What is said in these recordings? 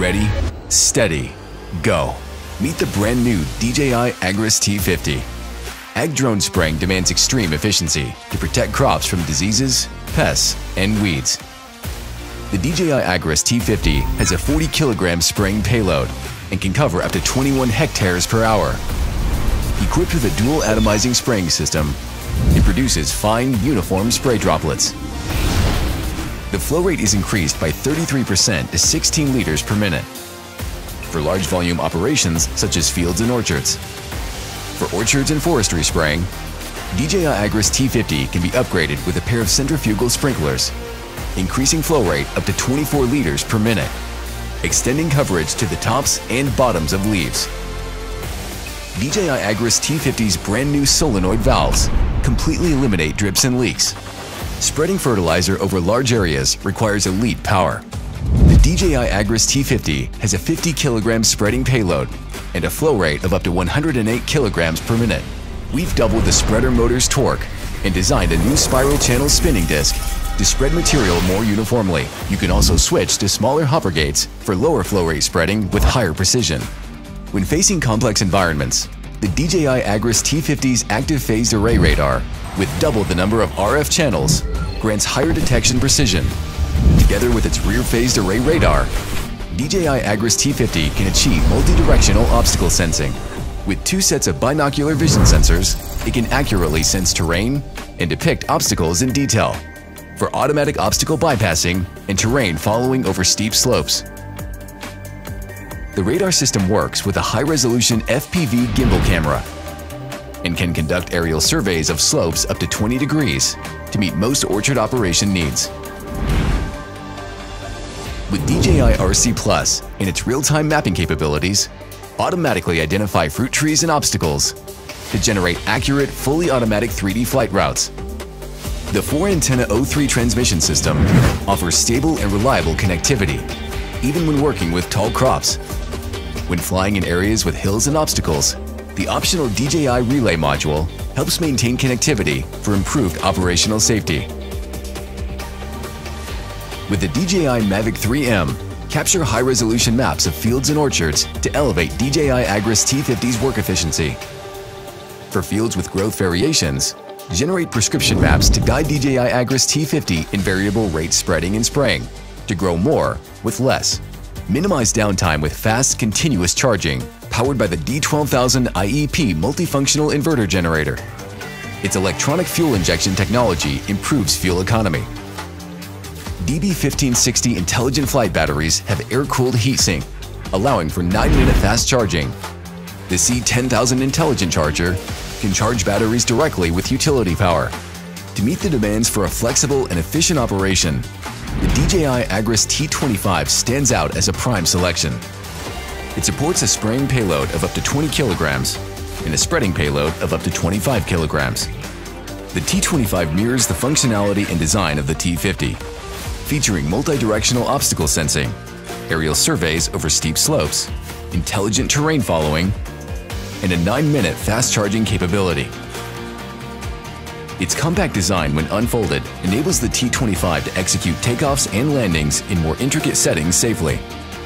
Ready, steady, go. Meet the brand new DJI Agras T50. Ag drone spraying demands extreme efficiency to protect crops from diseases, pests, and weeds. The DJI Agras T50 has a 40 kilogram spraying payload and can cover up to 21 hectares per hour. Equipped with a dual atomizing spraying system, it produces fine, uniform spray droplets. The flow rate is increased by 33% to 16 liters per minute. For large volume operations such as fields and orchards. For orchards and forestry spraying, DJI Agras T50 can be upgraded with a pair of centrifugal sprinklers, increasing flow rate up to 24 liters per minute, extending coverage to the tops and bottoms of leaves. DJI Agras T50's brand new solenoid valves completely eliminate drips and leaks. Spreading fertilizer over large areas requires elite power. The DJI Agras T50 has a 50 kilogram spreading payload and a flow rate of up to 108 kilograms per minute. We've doubled the spreader motor's torque and designed a new spiral channel spinning disc to spread material more uniformly. You can also switch to smaller hopper gates for lower flow rate spreading with higher precision. When facing complex environments, the DJI Agras T50's active phased array radar, with double the number of RF channels, grants higher detection precision. Together with its rear phased array radar, DJI Agras T50 can achieve multi-directional obstacle sensing. With two sets of binocular vision sensors, it can accurately sense terrain and depict obstacles in detail for automatic obstacle bypassing and terrain following over steep slopes. The radar system works with a high-resolution FPV gimbal camera and can conduct aerial surveys of slopes up to 20 degrees to meet most orchard operation needs. With DJI RC Plus and its real-time mapping capabilities, automatically identify fruit trees and obstacles to generate accurate, fully automatic 3D flight routes. The 4-antenna O3 transmission system offers stable and reliable connectivity, even when working with tall crops when flying in areas with hills and obstacles, the optional DJI Relay module helps maintain connectivity for improved operational safety. With the DJI Mavic 3M, capture high-resolution maps of fields and orchards to elevate DJI Agras T50's work efficiency. For fields with growth variations, generate prescription maps to guide DJI Agras T50 in variable rate spreading and spraying to grow more with less. Minimize downtime with fast, continuous charging, powered by the D12000 IEP multifunctional inverter generator. Its electronic fuel injection technology improves fuel economy. DB1560 intelligent flight batteries have air-cooled heatsink, allowing for 9-minute fast charging. The C10000 intelligent charger can charge batteries directly with utility power. To meet the demands for a flexible and efficient operation, the DJI Agras T25 stands out as a prime selection. It supports a spraying payload of up to 20 kilograms and a spreading payload of up to 25 kilograms. The T25 mirrors the functionality and design of the T50, featuring multi-directional obstacle sensing, aerial surveys over steep slopes, intelligent terrain following, and a 9-minute fast charging capability. Its compact design, when unfolded, enables the T25 to execute takeoffs and landings in more intricate settings safely.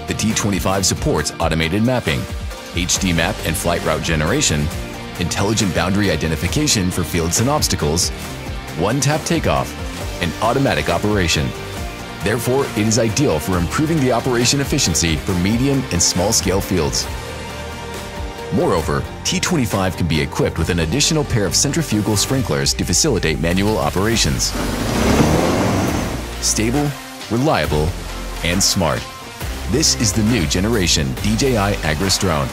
The T25 supports automated mapping, HD map and flight route generation, intelligent boundary identification for fields and obstacles, one-tap takeoff, and automatic operation. Therefore, it is ideal for improving the operation efficiency for medium and small-scale fields. Moreover, T25 can be equipped with an additional pair of centrifugal sprinklers to facilitate manual operations. Stable, reliable, and smart. This is the new generation DJI Agras drone.